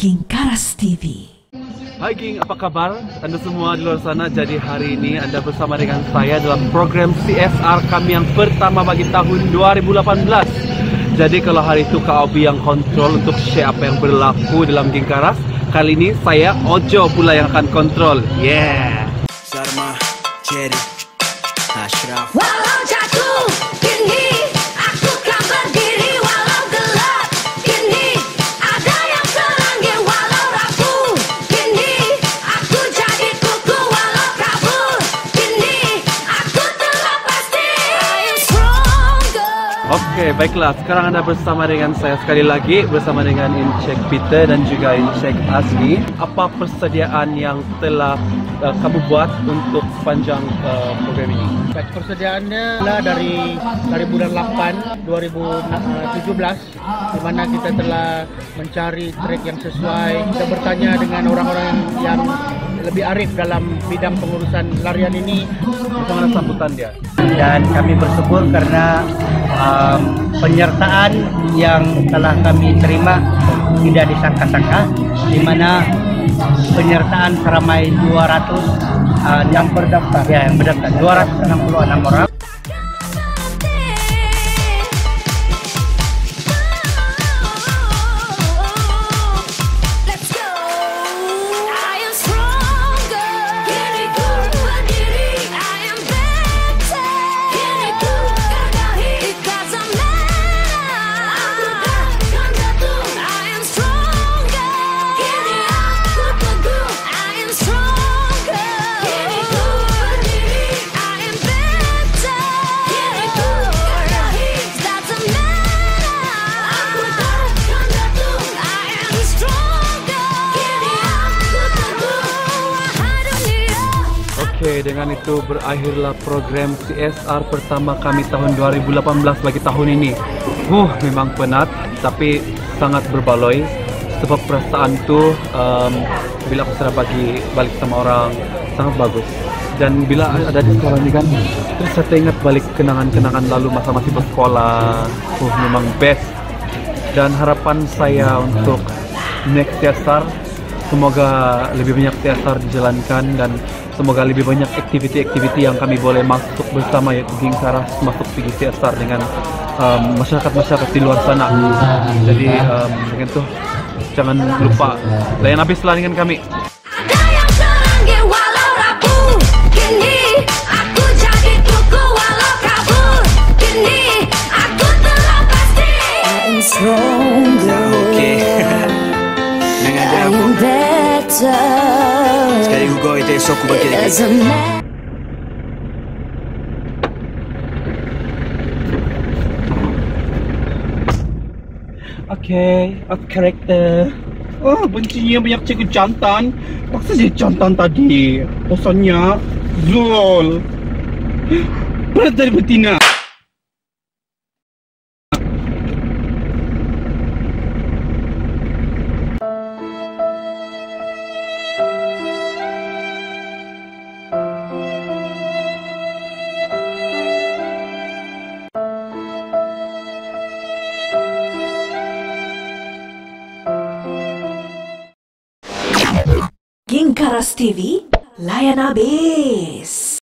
Kingkaras TV. Hai King, apa kabar? Anda semua di luar sana, jadi hari ini Anda bersama dengan saya dalam program CSR kami yang pertama bagi tahun 2018 Jadi kalau hari itu Kak Obi yang kontrol untuk share apa yang berlaku dalam Gingkaras Kali ini saya Ojo pula yang akan kontrol Yeah Sarma, Cherry, Ashraf Walau jatuh Oke, baiklah. Sekarang Anda bersama dengan saya sekali lagi bersama dengan Incek Peter dan juga Incek Asli. Apa persediaan yang telah uh, kamu buat untuk sepanjang uh, program ini? Baik, persediaannya adalah dari dari bulan 8 2017 di mana kita telah mencari track yang sesuai. Kita bertanya dengan orang-orang yang lebih arif dalam bidang pengurusan larian ini. Bagaimana sambutan dia? dan kami bersyukur karena um, penyertaan yang telah kami terima tidak disangka-sangka di mana penyertaan seramai 200 uh, yang berdaftar ya yang berdaftar 266 orang Oke, dengan itu berakhirlah program CSR pertama kami tahun 2018 bagi tahun ini. Huh, memang penat, tapi sangat berbaloi. Sebab perasaan tu um, bila aku sudah bagi balik sama orang sangat bagus. Dan bila ada di sekolah ini kan, terus saya teringat balik kenangan-kenangan lalu masa masih bersekolah. Uh, memang best. Dan harapan saya untuk next CSR Semoga lebih banyak CSR dijalankan dan semoga lebih banyak aktiviti-aktiviti yang kami boleh masuk bersama yaitu Gingkaras masuk pergi CSR dengan um, masyarakat-masyarakat di luar sana. Jadi um, dengan itu jangan lupa layan habis lah dengan kami. Ada yang teranggi Kini aku stronger Okay of character. Ah, bencinya banyak cikgu jantan. Paksa dia jantan tadi. Bosannya Zul. Berat dari betina. Kingkaras TV. Layan habis.